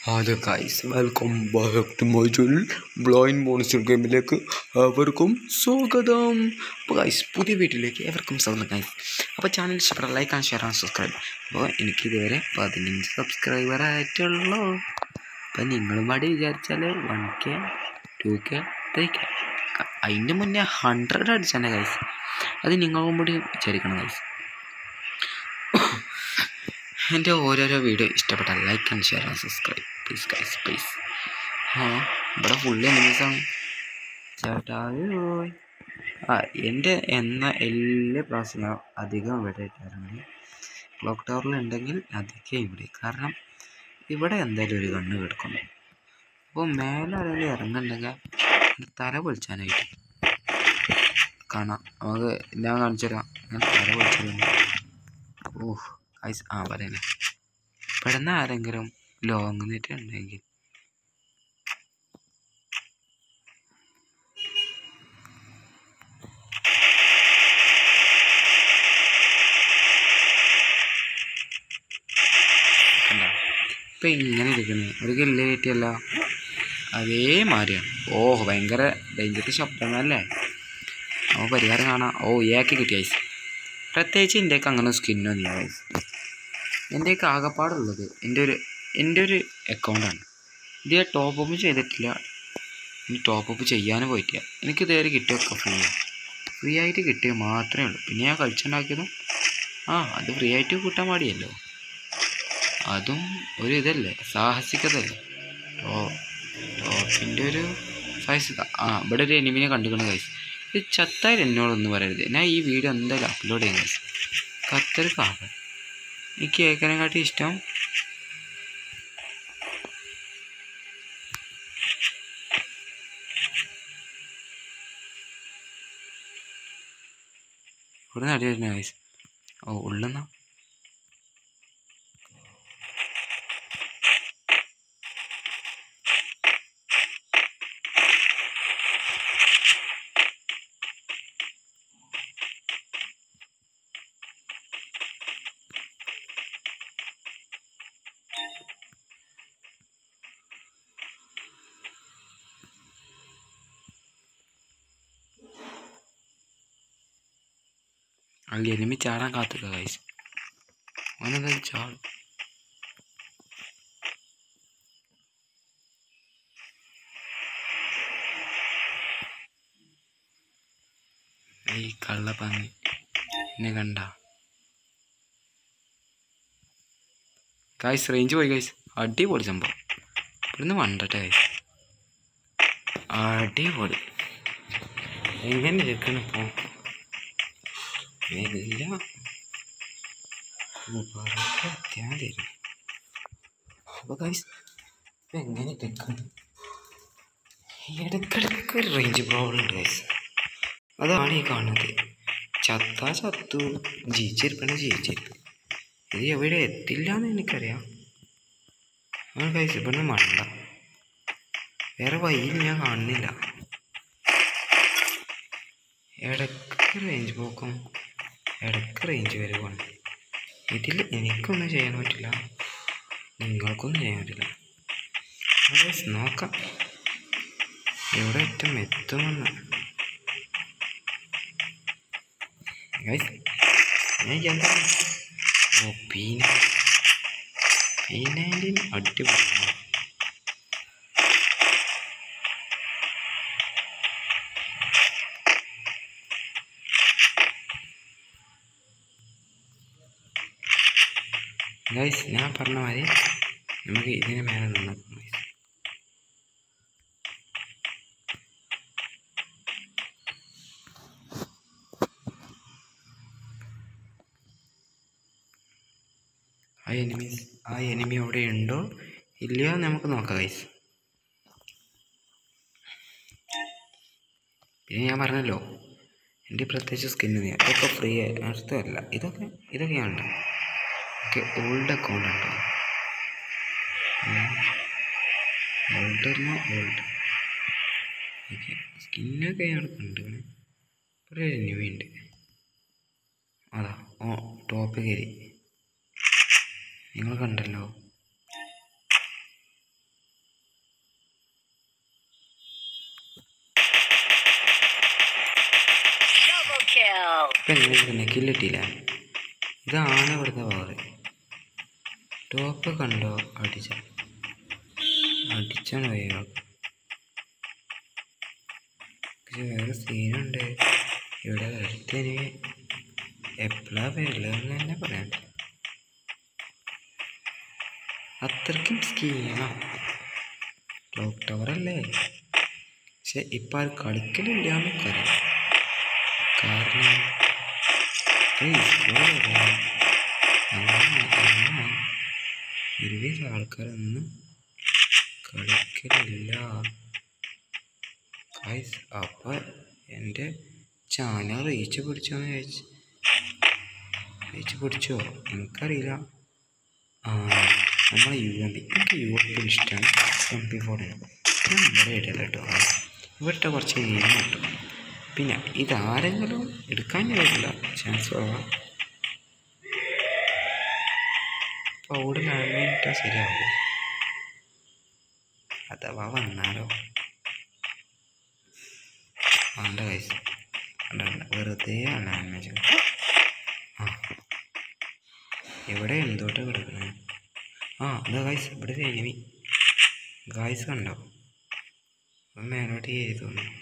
Hello guys welcome back to my channel blind monster ഗെയിമിലേക്ക് അവർക്കും സ്വാഗതം. അപ്പോൾ ഗൈസ് പുതിയ വീട്ടിലേക്ക് എവർക്കും സ്വാഗതം ഗൈസ് അപ്പോൾ ചാനൽ ഇഷ്ടപ്പെട്ട like and share and subscribe അപ്പോൾ എനിക്ക് ഇതുവരെ പതിനഞ്ച് സബ്സ്ക്രൈബർ ആയിട്ടുള്ളൂ. അപ്പോൾ നിങ്ങളും പാടി വിചാരിച്ചാൽ one K two K three K അതിന്റെ മുന്നേ ഹൺഡ്രഡ് അടിച്ചാണ് ഗൈസ് അത് നിങ്ങളും കൂടി വിചാരിക്കണം ഗൈസ് എന്റെ ഓരോരോ വീഡിയോ ഇഷ്ടപ്പെട്ടാൽ like and share and subscribe please guys please ആ ഇവിടെ ഫുള്ള് എനിമീസാണ് ചേട്ടാ ആ എന്റെ എന്ന എല്ലാ പ്രാവശ്യം അധികം ഇവിടെ ഇട്ടാറുണ്ട്. ക്ലോക്ക് ടവറിൽ ഉണ്ടെങ്കിൽ അധികം ഇവിടെ. കാരണം ഇവിടെ എന്തായാലും ഒരു കണ്ണ് കിടക്കുന്നു. അപ്പോൾ മേലെ ആരെങ്കിലും ഇറങ്ങുന്നുണ്ടെങ്കിൽ തല പൊളിച്ചാനായിട്ട് കാണാം. നമുക്ക് ഞാൻ കാണിച്ചു തരാം ഞാൻ തല പൊളിച്ചു ഓഹ് ഐസ് ആ പറയുന്നത് പെടുന്ന ആരെങ്കിലും ലോങ് നെറ്റ് ഉണ്ടെങ്കിൽ ഇപ്പൊ ഇങ്ങനെ ഇരിക്കുന്നത് ഒരു കില്ല് കിട്ടിയല്ല അതേമാതിരിയാണ്. ഓഹ് ഭയങ്കര ഡേഞ്ചർ ശബ്ദമല്ലേ അപ്പോൾ പരിഹാരം കാണാം. ഓ ഏക്ക് കിട്ടിയ ഐസ്. പ്രത്യേകിച്ച് ഇന്ത്യയ്ക്ക് അങ്ങനെ സ്കിന്നൊന്നുമില്ല ഐസ്. എന്റെയൊക്കെ ആകപ്പാടുള്ളത് എന്റെ ഒരു എന്റെ ഒരു അക്കൗണ്ടാണ് ഇത് ഞാൻ ടോപ്പ് അപ്പ് ചെയ്തിട്ടില്ല. ഇനി ടോപ്പ് അപ്പ് ചെയ്യാനും പോയിട്ടില്ല. എനിക്ക് ഇതുവരെ കിട്ടിയൊക്കെ ഫ്രീ ഫ്രീ ആയിട്ട് കിട്ടിയ മാത്രമേ ഉള്ളൂ. പിന്നെ ഞാൻ കളിച്ചുണ്ടാക്കിയതും ആ അത് ഫ്രീ ആയിട്ട് കൂട്ടാൻ പാടിയല്ലോ. അതും ഒരു ഇതല്ലേ സാഹസികതല്ലേ. ഓ ടോപ്പിന്റെ ഒരു സൈസ് ആ ഇവിടെ ഒരു എനിമിനെ കണ്ടുക്കുന്ന സൈസ് ഇത് ചത്തായാലും എന്നോടൊന്നും പറയരുത്. ഞാൻ ഈ വീഡിയോ എന്തായാലും അപ്ലോഡ് ചെയ്യുന്നത് കത്തൊരു കത്തൊരു കാവ എനിക്ക് കേൾക്കാനെക്കാട്ടി ഇഷ്ടം. ഇവിടെ നിന്ന് അടി കൈസ് ഓ ഉള്ളെന്നാ അത് എനിമി ചാടാൻ കാത്തുക കൈസ് അവനെന്തായാലും ചാടും ഈ കള്ളപ്പന്നി എന്നെ കണ്ട കായ്സ് റേഞ്ച് പോയി കായ്സ് അടിപൊളി സംഭവം ഇവിടുന്ന് വണ്ടട്ടെ കായ്സ് അടിപൊളി എങ്ങനെ ഇരിക്കണം ഇപ്പോൾ പറയാൻ തരും അപ്പോൾ ഗൈസ് ഇപ്പം എങ്ങനെ ഇരിക്കണം ഇടയ്ക്കിടയ്ക്ക് ഒരു റേഞ്ച് പ്രോബ്ലം ഉണ്ട് ഗൈസ് അതാണ് ഈ കാണുന്നത്. ചത്താ ചത്തു ജയിച്ചിരിപ്പണ ജയിച്ചിരിക്കും ഇത് എവിടെ എത്തില്ല എന്ന് എനിക്കറിയാം അങ്ങനെ കഴിച്ച് ഇവിടുന്ന് മണ്ട. വേറെ വഴിയിൽ ഞാൻ കാണുന്നില്ല. ഇടയ്ക്ക് റേഞ്ച് പോക്കും. ഇടയ്ക്ക് റേഞ്ച് വരുവാണ്. ഇതിൽ എനിക്കൊന്നും ചെയ്യാൻ പറ്റില്ല. നിങ്ങൾക്കൊന്നും ചെയ്യാൻ പറ്റില്ല. നോക്കാം. ഇവിടെ ഏറ്റവും എത്തുമെന്ന് എന്താ ഓ അടിപൊളി ഗൈസ് ഞാൻ പറഞ്ഞ മാതിരി നമുക്ക് ഇതിന് മേലെ നിന്ന് ആ എനിമി ആ എനിമി അവിടെ ഉണ്ടോ? ഇല്ലയോ നമുക്ക് നോക്കാം ഗൈസ് പിന്നെ ഞാൻ പറഞ്ഞല്ലോ എന്റെ പ്രത്യേകിച്ച് സ്കിന്നിന് ഇതൊക്കെ ഫ്രീ അർത്ഥമല്ല ഇതൊക്കെ ഇതൊക്കെയാണ് ഓക്കെ ഓൾഡ് അക്കൗണ്ട് ഉണ്ടോ? ഓൾഡ് പറഞ്ഞാൽ ഓൾഡ് ഓക്കെ. സ്കിന്നൊക്കെ അയാൾക്ക് ഉണ്ട് കുറേ ന്യൂ ഉണ്ട്. അതാ ഓ ടോപ്പ് കയറി. നിങ്ങൾ കണ്ടല്ലോ. ഇപ്പം എങ്ങനെയാണ് കില്ലിട്ടില്ല ഇതാണ് ഇവിടുത്തെ പവർ ടോപ്പ് കണ്ടോ? അടിച്ച. അടിച്ചാണ് പോയോ പക്ഷെ വേറെ സീനുണ്ട് ഇവിടെ വരുത്തിന് എപ്പോഴാ വരുള്ളതെന്ന് തന്നെ പറയാൻ. അത്രയ്ക്കും സ്കീമാ ക്ലോക്ക് ടവർ അല്ലേ? പക്ഷെ ഇപ്പം അത് കളിക്കലില്ല എന്നൊക്കറിയാം കാരണം ഒരുവിധ ആൾക്കാരൊന്നും കളിക്കലില്ല. ഗൈസ് അപ്പോൾ എന്റെ ചാനൽ റീച്ച് പിടിച്ചോന്ന് ചോദിച്ചു. റീച്ച് പിടിച്ചോ? എനിക്കറിയില്ല. നമ്മളെ യു എം പി എനിക്ക് യു എം പി ഇഷ്ടമാണ് എം പി ഫോർ നമ്മുടെ ഇവിടെ കേട്ടോ ഇവിടുത്തെ കുറച്ച് ഗെയിം കിട്ടും പിന്നെ ഇതാരെങ്കിലും എടുക്കാൻ കഴിയില്ല ചാൻസ് കുറവാണ് അപ്പോൾ ഓടി ലാൻഡ്മൈൻ ശരിയാവും? അഥവാ വന്നാലോ? വേണ്ട കൈസ് വെറുതെ ലാൻഡ്മൈൻ ആ. ഇവിടെ എന്തോട്ട് കിടക്കണേ? ആ അതാ ഗായ്സ് ഇവിടെ ഒരു എനിമി ഗായ്സ് കണ്ടോ മേലോട്ട് ചെയ്തു തോന്നുന്നു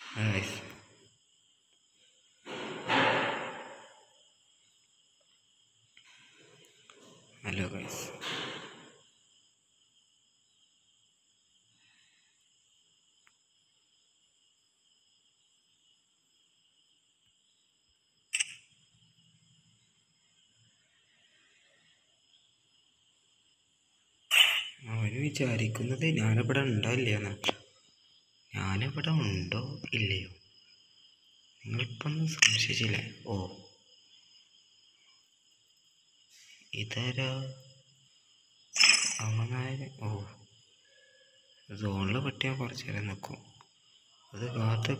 ഗായ്സ് ഹലോ ഗായ്സ് അവന് വിചാരിക്കുന്നത് ഞാനിവിടെ ഉണ്ടോ ഇല്ലയോ എന്നാ ഞാനിവിടെ ഉണ്ടോ ഇല്ലയോ? നിങ്ങളിപ്പം സംശയിച്ചില്ലേ. ഓ. ഇതാരാ? അവനായ ഓ. സോണിൽ പറ്റിയാൽ കുറച്ച് നേരം നിൽക്കും അത് കാത്തു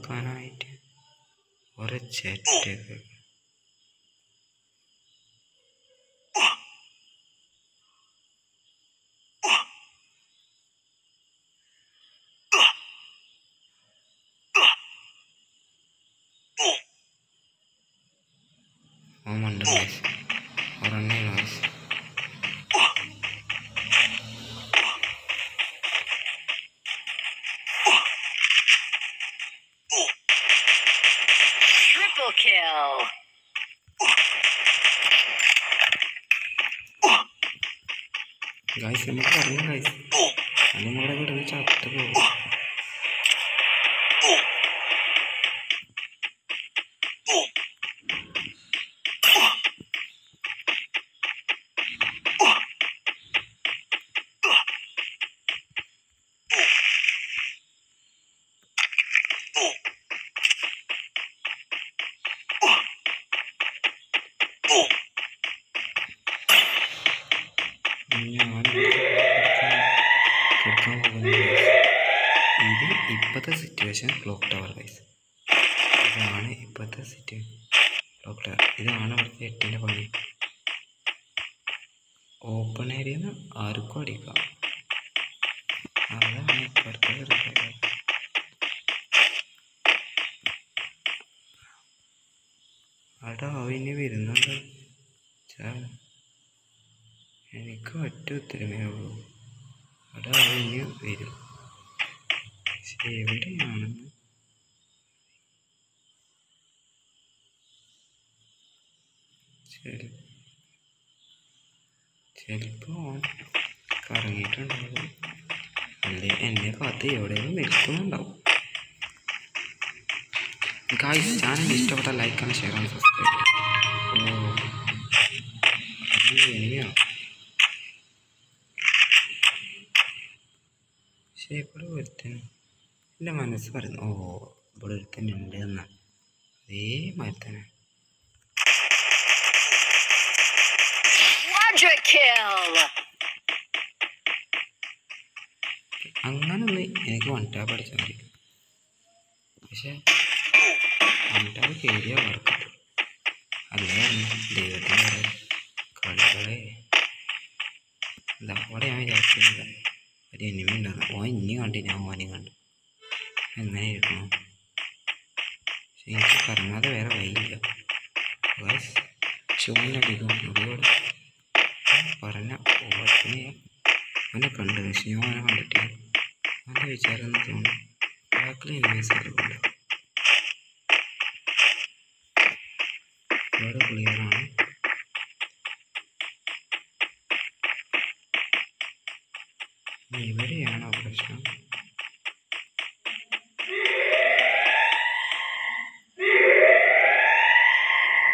വെക്കാനായിട്ട് ഒരു ചെറ്റൊക്കെ ഓമുണ്ട് വയസ്സ് ഒരെണ്ണേ വയസ്സ് Triple kill. ഗായ്സ് നമുക്ക് പറഞ്ഞു ഗായ്സ് അതും കൂടെ കിടന്ന് ചത്ത് പോകും ഞാൻ ഇത് ഇപ്പോഴത്തെ സിറ്റുവേഷൻ ക്ലോക്ക് ടവർ വൈസ് ഇതാണ് ഇപ്പോഴത്തെ സിറ്റുവേഷൻ ക്ലോക്ക് ടവർ ഇതാണ് അവിടുത്തെ എട്ടിന്റെ പണി. ഓപ്പൺ ഏരിയയിൽ നിന്ന് ആർക്കും അടിക്കാം. അതാണ് ഇപ്പോഴത്തെ റിപ്പയർ അടാ ഇനി വരുന്നുണ്ട്? എനിക്ക് ഒറ്റ ഉത്തരമേ ഉള്ളൂ. അവിടെ അവന് വരും. പക്ഷെ എവിടെയാണെന്ന് ശരി ചിലപ്പോൾ കറങ്ങിയിട്ടുണ്ടാവും. അല്ലെ? എന്നെ കാത്ത് എവിടെയെങ്കിലും നിൽക്കുന്നുണ്ടാവും. ഗായ്സ് ചാനൽ ഇഷ്ടപ്പെട്ട ലൈക്ക് ആണ് ഷെയർ ആണ് സബ്സ്ക്രൈബ് ഓ അത് എനിമയാണ് പക്ഷേ ഇവിടെ ഒരുത്തൻ എന്റെ മനസ്സ് പറയുന്നു ഓ ഇവിടെ ഒരുത്തൻ ഉണ്ട് എന്നാണ് അതേ മരത്തനെ Quadra kill. അങ്ങനൊന്ന് എനിക്ക് വൺ ടാപ്പ് അടിച്ചാൽ മതി. പക്ഷേ വൺ ടാപ്പ് കയറിയാൽ വർക്ക് അല്ലേ? ദൈവത്തിന്റെ കളികളെ. എന്താ അവിടെ ഞാൻ വിചാരിച്ചിരുന്നത് ഒരു എനിമി ഉണ്ടായിരുന്നു. ഓൻ കണ്ടിന് അമ്മാനെയും കണ്ട്. ഇരിക്കണം പക്ഷെ എനിക്ക് കറങ്ങാതെ വേറെ വഴിയില്ല. ബസ് ഷോണിലടിക്കും ഒരുപാട് പറഞ്ഞ ഓർത്തിനെ അവനെ കണ്ടു. പക്ഷെ ഞാൻ അവനെ കണ്ടിട്ടില്ല. അവന്റെ വിചാരം എന്ന് തോന്നുന്നു ബാക്കിൽ യൂസ് ആണ്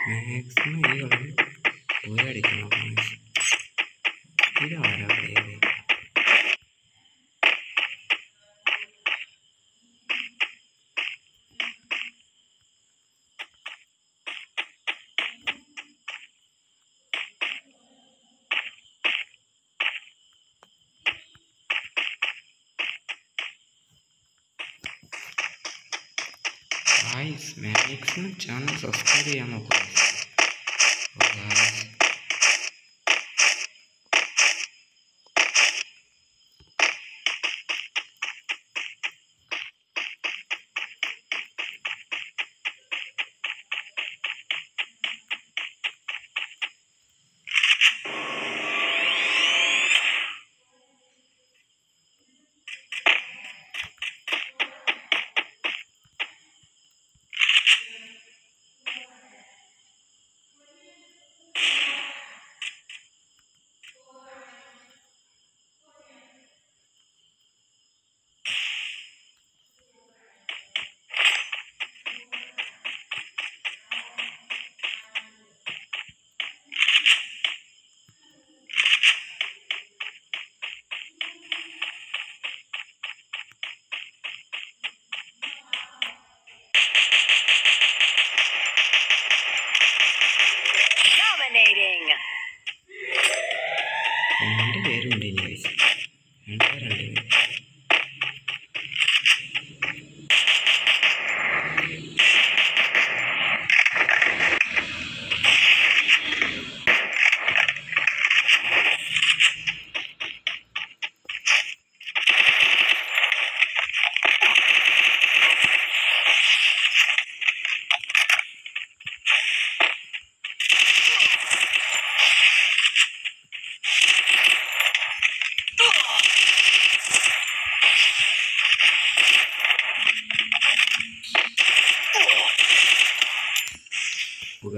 മാക്സിമം ഈ കളി പോയി അടിക്കണം ഇതാരാ player guys maximum channel subscribe ചെയ്യാൻ നോക്കുക ഗായ്സ് Dominating.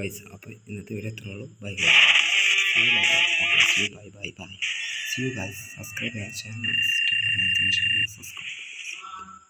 ഗൈസ് അപ്പോൾ ഇന്നത്തെ video എത്രയുള്ളൂ bye guys bye bye bye see you guys subscribe ചെയ്യാൻ ചാനൽ സബ്സ്ക്രൈബ്